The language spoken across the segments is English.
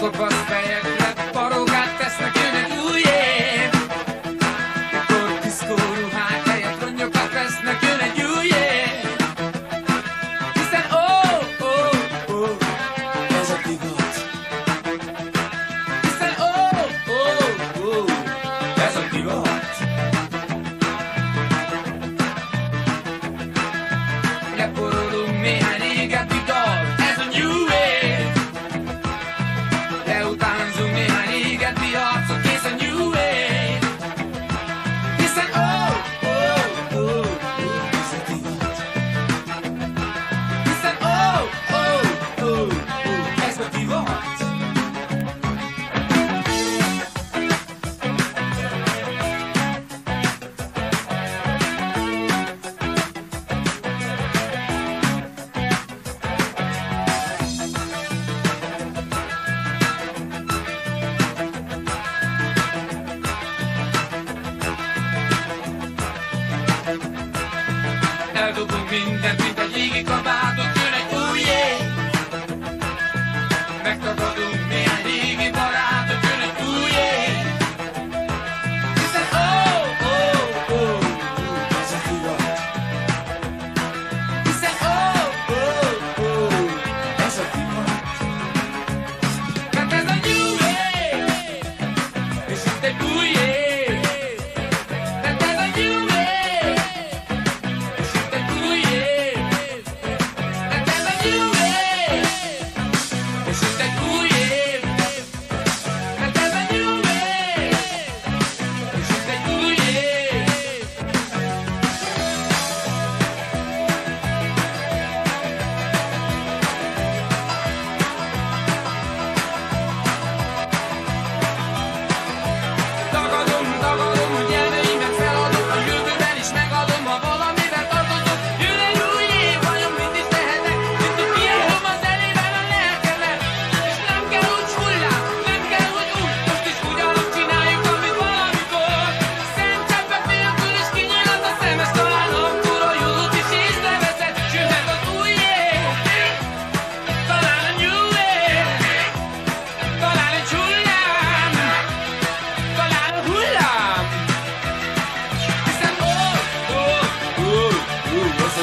Coco Costa Min derbi da ligi cordato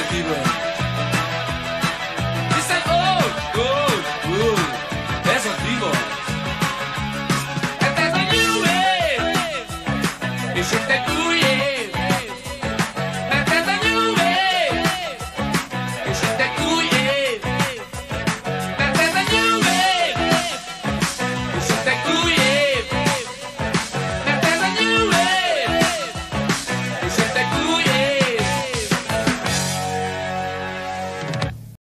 people. He. Oh, there's a people. And there's a new. You